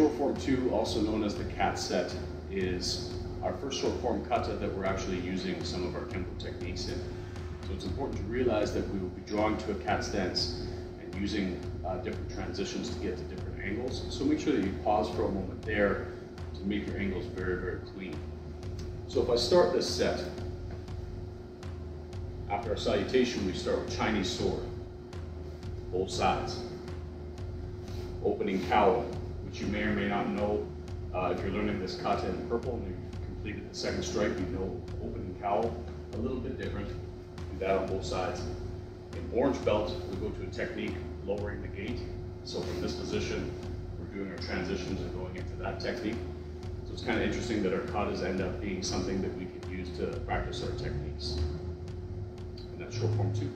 Short form two, also known as the cat set, is our first short form kata that we're actually using some of our Kenpo techniques in. So it's important to realize that we will be drawing to a cat stance and using uh, different transitions to get to different angles. So make sure that you pause for a moment there to make your angles very, very clean. So if I start this set, after our salutation, we start with Chinese sword, both sides. Opening cowl, which you may or may not know uh, if you're learning this kata in purple and you've completed the second stripe, you know opening cowl, a little bit different. Do that on both sides. In orange belt, we go to a technique lowering the gate. So from this position, we're doing our transitions and going into that technique. So it's kind of interesting that our katas end up being something that we can use to practice our techniques. And that's short form two.